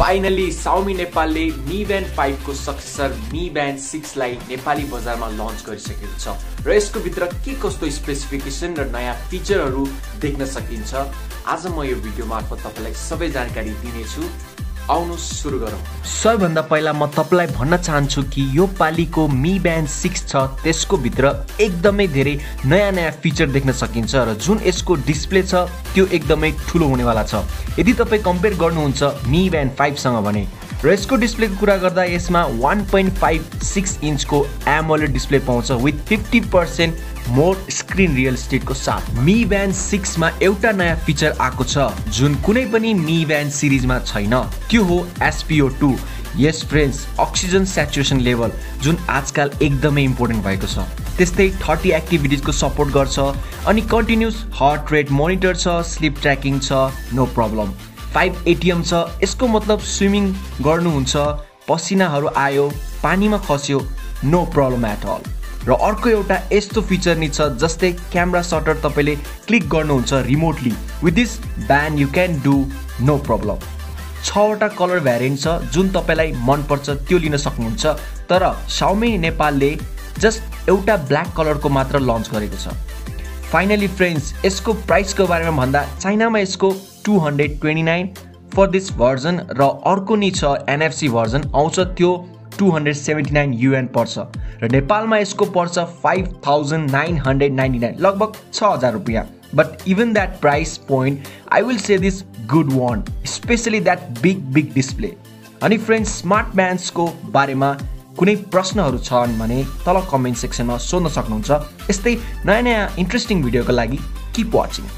Finally Xiaomi नेपालले Mi band फाइभको successor Mi band सिक्सलाई नेपाली बजारमा लन्च गरिसकेको छ र यसको भित्र के कस्तो स्पेसिफिकेसन र नयाँ फिचरहरू देख्न सकिन्छ? आज म यो भिडियो मार्फत तपाईँलाई सबै जानकारी दिनेछु। आउनु सुरु गरौँ। सबैभन्दा पहिला म तपाईँलाई भन्न चाहन्छु कि यो पालिको मी ब्यान्ड सिक्स छ त्यसको भित्र एकदमै धेरै नयाँ नयाँ फिचर देख्न सकिन्छ र जुन यसको डिस्प्ले छ त्यो एकदमै ठुलो हुनेवाला छ। यदि तपाईँ कम्पेयर गर्नुहुन्छ मी ब्यान्ड फाइभसँग भने र यसको डिस्प्लेको कुरा गर्दा यसमा वान पोइन्ट फाइभ सिक्स इन्चको एमोलेड डिस्प्ले पाउँछ with fifty percent more screen real स्टेटको साथ। मी ब्यान्ड सिक्समा एउटा नयाँ फिचर आएको छ जुन कुनै पनि मी ब्यान्ड सिरिजमा छैन। त्यो हो SpO two yes friends oxygen saturation level जुन आजकल एकदमै इम्पोर्टेन्ट भएको छ। त्यस्तै थर्टी एक्टिभिटिजको सपोर्ट गर्छ अनि कन्टिन्युस हार्ट रेट मोनिटर छ स्लिप ट्र्याकिङ छ नो प्रब्लम फाइभ एटिएम छ। यसको मतलब स्विमिङ गर्नुहुन्छ। पसिनाहरू आयो पानीमा खस्यो नो प्रब्लम एट अल। र अर्को एउटा यस्तो फिचर नि छ जस्तै क्यामेरा सटर तपाईँले क्लिक गर्नुहुन्छ remotely. With this band you can do no problem छवटा कलर भ्यारिएन्ट छ जुन तपाईँलाई मनपर्छ त्यो लिन सक्नुहुन्छ। तर साउमी नेपालले जस्ट एउटा ब्ल्याक कलरको मात्र लन्च गरेको छ। फाइनली फ्रेन्ड्स यसको प्राइसको बारेमा भन्दा चाइनामा यसको two hundred twenty nine for this version र अर्को नि छ एनएफसी भर्जन आउँछ त्यो two hundred seventy nine yuan पर्छ र नेपालमा यसको पर्छ five thousand nine hundred ninety nine लगभग छ हजार रुपियाँ। But even that price point I will say this good one specially that big big display अनि फ्रेन्ड्स स्मार्ट ब्यान्ड्सको बारेमा कुनै प्रश्नहरू छन् भने तल कमेन्ट सेक्सनमा सोध्न सक्नुहुन्छ। यस्तै नयाँ नयाँ इन्ट्रेस्टिङ भिडियोको लागि किप वाचिङ